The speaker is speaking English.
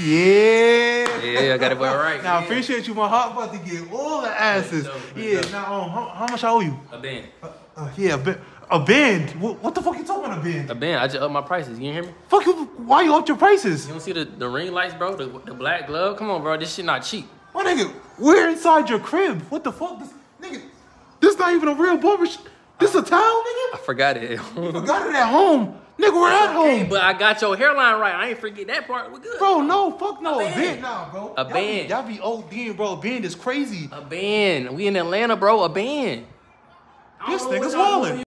Yeah. Yeah, I got it right. Now, yeah. appreciate you. My heart about to get all the asses. Yeah. Now, um, how, how much I owe you? A band. Uh, yeah, a, ba- a band. What, what the fuck you talking about a band? A band. I just up my prices. You hear me? Fuck you. Why you up your prices? You don't see the, the ring lights, bro? The, the black glove? Come on, bro. This shit not cheap. My nigga, we're inside your crib. What the fuck? This, nigga, this not even a real barber. This a towel, nigga? I forgot it. Forgot it at home. Nigga, we're at okay, home. but I got your hairline right. I ain't forget that part. We good. Bro, no, fuck no. A band. band, nah, bro. A Y'all be- band. Y'all be ODing, bro. A band is crazy. A band. We in Atlanta, bro. A band. This nigga's doing.